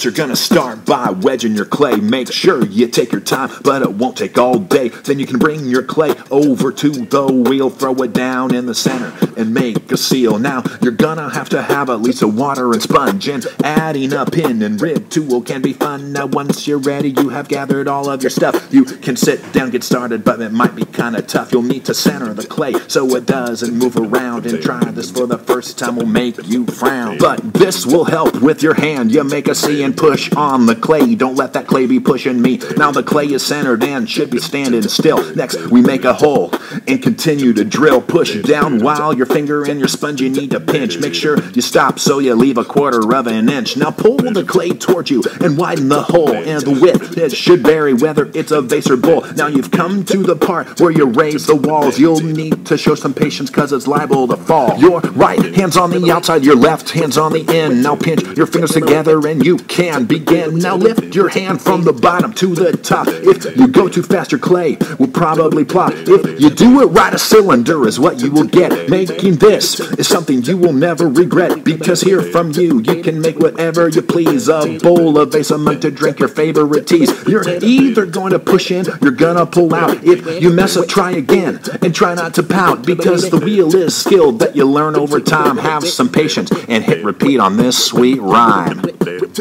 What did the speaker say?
You're gonna start by wedging your clay. Make sure you take your time, but it won't take all day. Then you can bring your clay over to the wheel, throw it down in the center, and make a seal. Now, you're gonna have to have at least a water and sponge, and adding a pin and rib tool can be fun. Now, once you're ready, you have gathered all of your stuff. You can sit down, get started, but it might be kinda tough. You'll need to center the clay so it doesn't move around, and try this for the first time will make you frown. But this will help with your hand. You make a and push on the clay. Don't let that clay be pushing me. Now the clay is centered and should be standing still. Next, we make a hole and continue to drill. Push down while your finger and your sponge you need to pinch. Make sure you stop so you leave a quarter of an inch. Now pull the clay towards you and widen the hole and the width. It should vary whether it's a vase or bowl. Now you've come to the part where you raise the walls. You'll need to show some patience cause it's liable to fall. Your right hand's on the outside, your left hand's on the end. Now pinch your fingers together and you can begin. Now lift your hand from the bottom to the top. If you go too fast, your clay will probably plop. If you do it right, a cylinder is what you will get. Making this is something you will never regret because here from you, you can make whatever you please. A bowl, of vase, a mug to drink your favorite teas. You're either going to push in, you're gonna pull out. If you mess up, try again and try not to pout because the wheel is skill that you learn over time. Have some patience and hit repeat on this sweet rhyme.